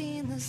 Seen the